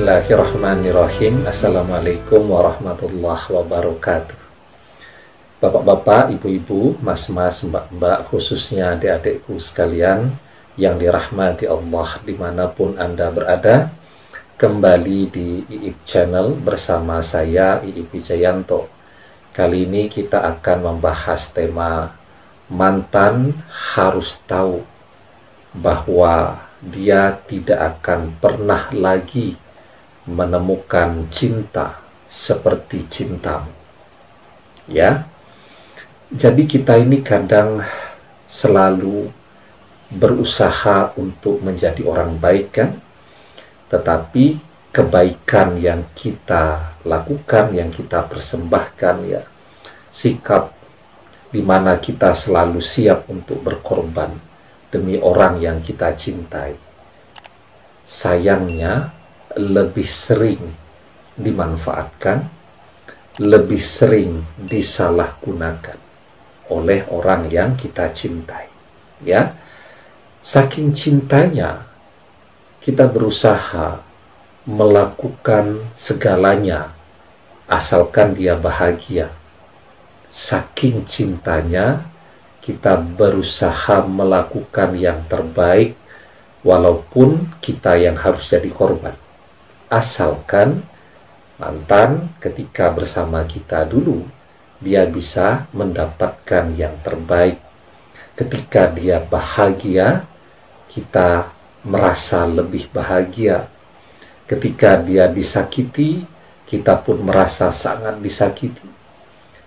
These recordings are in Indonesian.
Bismillahirrahmanirrahim. Assalamualaikum warahmatullahi wabarakatuh. Bapak-bapak, ibu-ibu, mas-mas, mbak-mbak, khususnya adik-adikku sekalian yang dirahmati Allah di mana pun Anda berada Kembali di IIP Channel bersama saya IIP Wijayanto Kali ini kita akan membahas tema Mantan harus tahu bahwa dia tidak akan pernah lagi menemukan cinta seperti cintamu. Ya. Jadi kita ini kadang selalu berusaha untuk menjadi orang baik kan? Tetapi kebaikan yang kita lakukan, yang kita persembahkan ya, sikap di mana kita selalu siap untuk berkorban demi orang yang kita cintai. Sayangnya, lebih sering dimanfaatkan, lebih sering disalahgunakan oleh orang yang kita cintai. Ya, saking cintanya, kita berusaha melakukan segalanya asalkan dia bahagia. Saking cintanya, kita berusaha melakukan yang terbaik walaupun kita yang harus jadi korban. Asalkan mantan ketika bersama kita dulu dia bisa mendapatkan yang terbaik. Ketika dia bahagia, kita merasa lebih bahagia. Ketika dia disakiti, kita pun merasa sangat disakiti.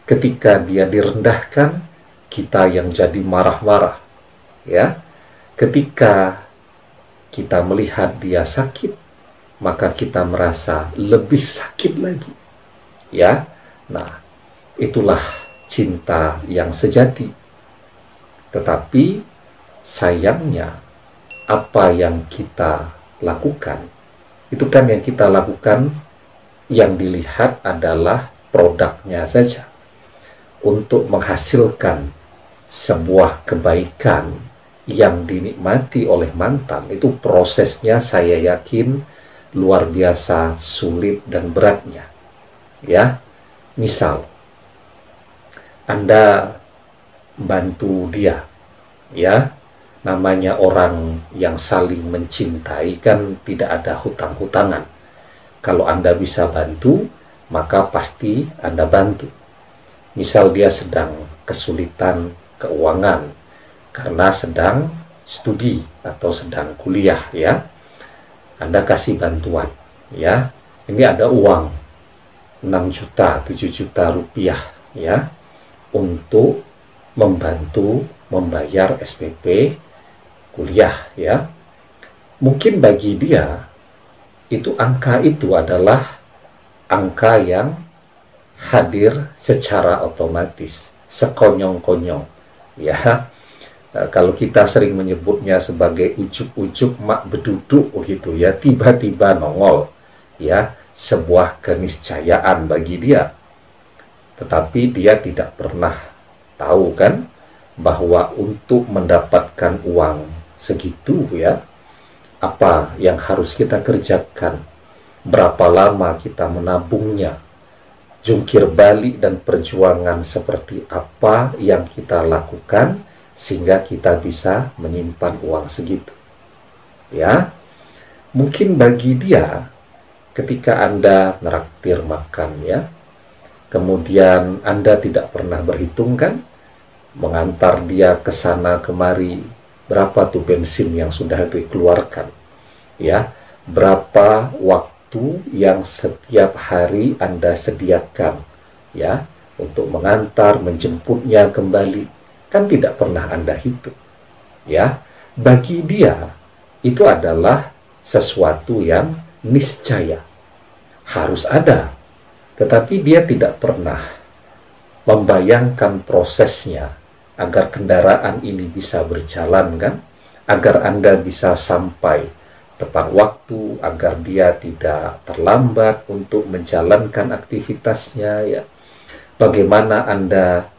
Ketika dia direndahkan, kita yang jadi marah-marah. Ya. Ketika kita melihat dia sakit, maka kita merasa lebih sakit lagi. Ya. Nah, itulah cinta yang sejati. Tetapi sayangnya apa yang kita lakukan itu kan yang kita lakukan yang dilihat adalah produknya saja untuk menghasilkan sebuah kebaikan yang dinikmati oleh mantan itu prosesnya saya yakin luar biasa sulit dan beratnya. Ya misal Anda bantu dia ya. Namanya orang yang saling mencintai kan tidak ada hutang-hutangan. Kalau Anda bisa bantu maka pasti Anda bantu. Misal dia sedang kesulitan keuangan karena sedang studi atau sedang kuliah ya. Anda kasih bantuan ya. Ini ada uang 6 juta, 7 juta rupiah ya untuk membantu membayar SPP kuliah ya. Mungkin bagi dia itu angka itu adalah angka yang hadir secara otomatis, sekonyong-konyong ya kalau kita sering menyebutnya sebagai ujuk-ujuk mak beduduk begitu ya tiba-tiba nongol ya sebuah keniscayaan bagi dia. Tetapi dia tidak pernah tahu kan bahwa untuk mendapatkan uang segitu ya apa yang harus kita kerjakan? Berapa lama kita menabungnya? Jungkir balik dan perjuangan seperti apa yang kita lakukan sehingga kita bisa menyimpan uang segitu. Ya. Mungkin bagi dia ketika Anda neraktir makan ya, kemudian Anda tidak pernah berhitung kan mengantar dia ke sana kemari berapa tuh bensin yang sudah dikeluarkan ya berapa waktu yang setiap hari Anda sediakan ya untuk mengantar menjemputnya kembali kan tidak pernah Anda hitung ya. Bagi dia itu adalah sesuatu yang niscaya. Harus ada. Tetapi dia tidak pernah membayangkan prosesnya agar kendaraan ini bisa berjalan kan? Agar Anda bisa sampai tepat waktu agar dia tidak terlambat untuk menjalankan aktivitasnya ya. Bagaimana Anda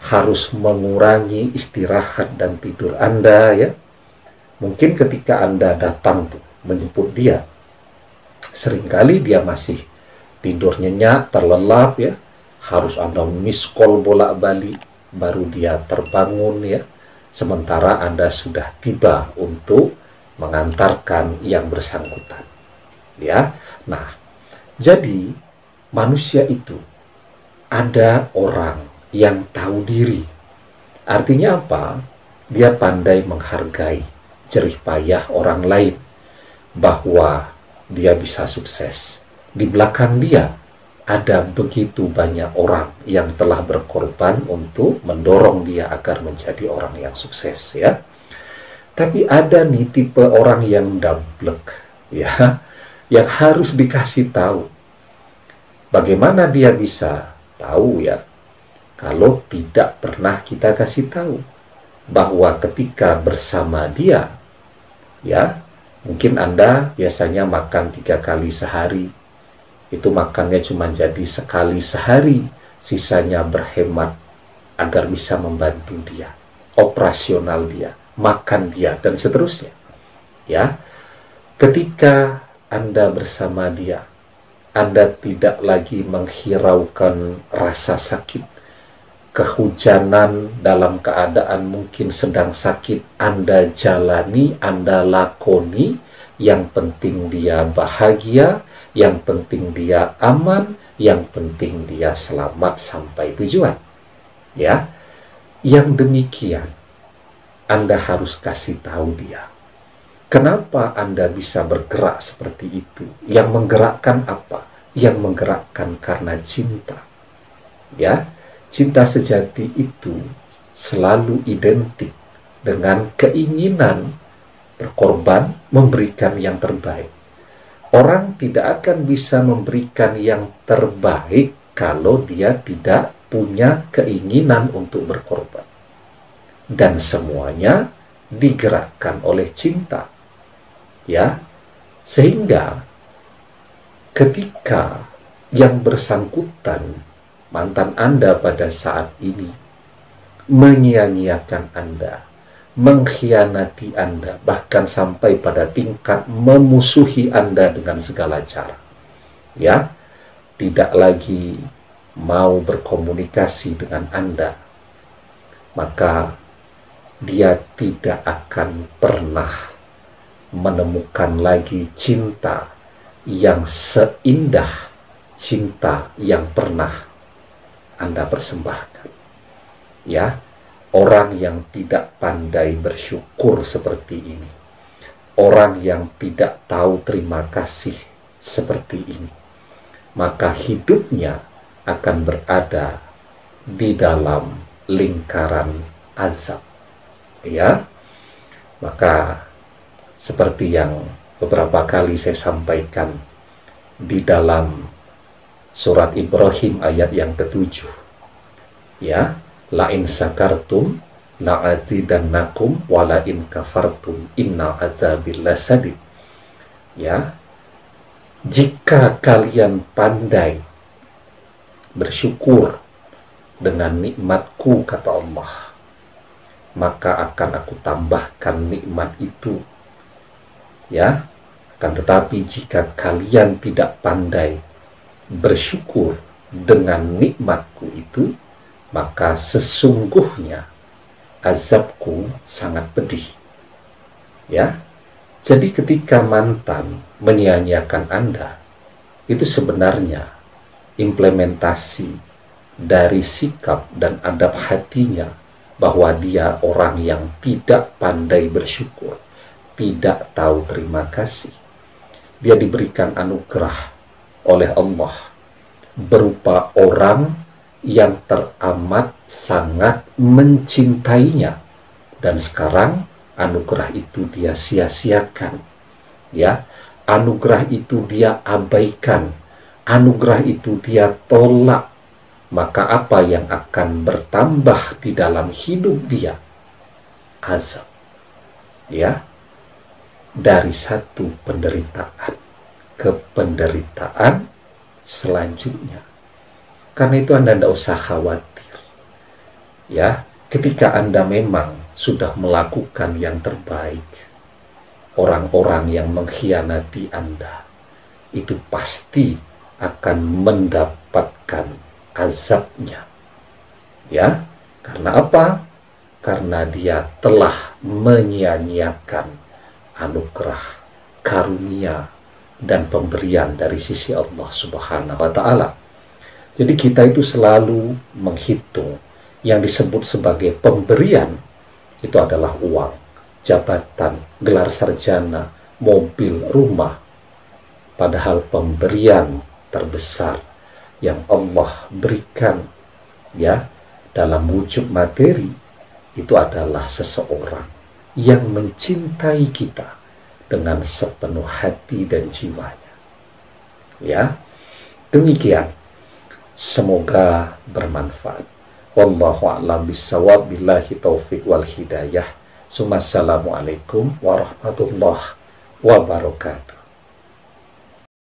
harus mengurangi istirahat dan tidur Anda ya. Mungkin ketika Anda datang tuh menjemput dia Seringkali dia masih tidur nyenyak, terlelap ya. Harus Anda miskol bolak-balik baru dia terbangun ya. Sementara Anda sudah tiba untuk mengantarkan yang bersangkutan. Ya. Nah, jadi manusia itu ada orang yang tahu diri. Artinya apa? Dia pandai menghargai jerih payah orang lain bahwa dia bisa sukses. Di belakang dia ada begitu banyak orang yang telah berkorban untuk mendorong dia agar menjadi orang yang sukses ya. Tapi ada nih tipe orang yang dablek ya, yang harus dikasih tahu. Bagaimana dia bisa tahu ya? Kalau tidak pernah kita kasih tahu bahwa ketika bersama dia ya Mungkin Anda biasanya makan tiga kali sehari. Itu makannya cuma jadi sekali sehari. Sisanya berhemat agar bisa membantu dia. Operasional dia, makan dia, dan seterusnya. Ya, Ketika Anda bersama dia, Anda tidak lagi menghiraukan rasa sakit kehujanan dalam keadaan mungkin sedang sakit Anda jalani, Anda lakoni, yang penting dia bahagia, yang penting dia aman, yang penting dia selamat sampai tujuan. Ya. Yang demikian Anda harus kasih tahu dia. Kenapa Anda bisa bergerak seperti itu? Yang menggerakkan apa? Yang menggerakkan karena cinta. Ya, Cinta sejati itu selalu identik dengan keinginan berkorban memberikan yang terbaik. Orang tidak akan bisa memberikan yang terbaik kalau dia tidak punya keinginan untuk berkorban. Dan semuanya digerakkan oleh cinta. Ya. Sehingga ketika yang bersangkutan mantan Anda pada saat ini menyia-nyiakan Anda, mengkhianati Anda, bahkan sampai pada tingkat memusuhi Anda dengan segala cara. Ya, tidak lagi mau berkomunikasi dengan Anda, maka dia tidak akan pernah menemukan lagi cinta yang seindah cinta yang pernah anda persembahkan. Ya, orang yang tidak pandai bersyukur seperti ini. Orang yang tidak tahu terima kasih seperti ini. Maka hidupnya akan berada di dalam lingkaran azab. Ya. Maka seperti yang beberapa kali saya sampaikan di dalam surat Ibrahim ayat yang ketujuh. Ya, lain sakartum la'azidannakum wala in kafartum inna azabil lasadid. Ya. Jika kalian pandai bersyukur dengan nikmatku kata Allah, maka akan aku tambahkan nikmat itu. Ya, akan tetapi jika kalian tidak pandai bersyukur dengan nikmatku itu, maka sesungguhnya azabku sangat pedih. Ya, jadi ketika mantan menyia-nyiakan Anda, itu sebenarnya implementasi dari sikap dan adab hatinya bahwa dia orang yang tidak pandai bersyukur, tidak tahu terima kasih. Dia diberikan anugerah oleh Allah. Berupa orang yang teramat sangat mencintainya. Dan sekarang anugerah itu dia sia-siakan. Ya anugerah itu dia abaikan. Anugerah itu dia tolak. Maka apa yang akan bertambah di dalam hidup dia? Azab. Ya dari satu penderitaan ke penderitaan selanjutnya. Karena itu Anda tidak usah khawatir. Ya, ketika Anda memang sudah melakukan yang terbaik, orang-orang yang mengkhianati Anda, itu pasti akan mendapatkan azabnya. Ya, karena apa? Karena dia telah menyia-nyiakan anugerah, karunia, dan pemberian dari sisi Allah Subhanahu wa Ta'ala. Jadi, kita itu selalu menghitung yang disebut sebagai pemberian itu adalah uang, jabatan, gelar sarjana, mobil, rumah. Padahal pemberian terbesar yang Allah berikan ya dalam wujud materi itu adalah seseorang yang mencintai kita dengan sepenuh hati dan jiwanya. Ya, demikian. Semoga bermanfaat. Wallahu a'lam bishawab billahi taufik wal hidayah. Assalamualaikum warahmatullahi wabarakatuh.